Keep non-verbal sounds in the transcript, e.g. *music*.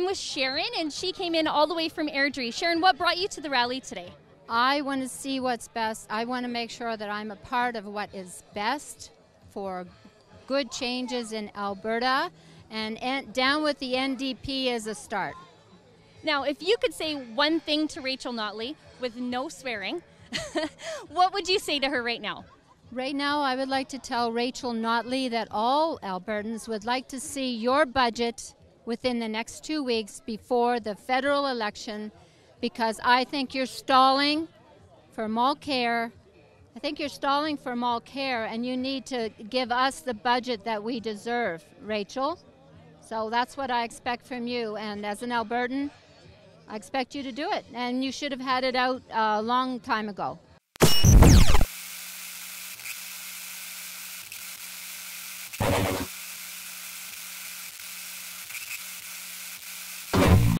I'm with Sharon, and she came in all the way from Airdrie. Sharon, what brought you to the rally today? I want to see what's best. I want to make sure that I'm a part of what is best for good changes in Alberta, and, and down with the NDP is a start. Now, if you could say one thing to Rachel Notley with no swearing, *laughs* what would you say to her right now? Right now, I would like to tell Rachel Notley that all Albertans would like to see your budget within the next two weeks before the federal election because I think you're stalling for Mulcair. I think you're stalling for Mulcair, and you need to give us the budget that we deserve, Rachel. So that's what I expect from you. And as an Albertan, I expect you to do it. And you should have had it out a long time ago.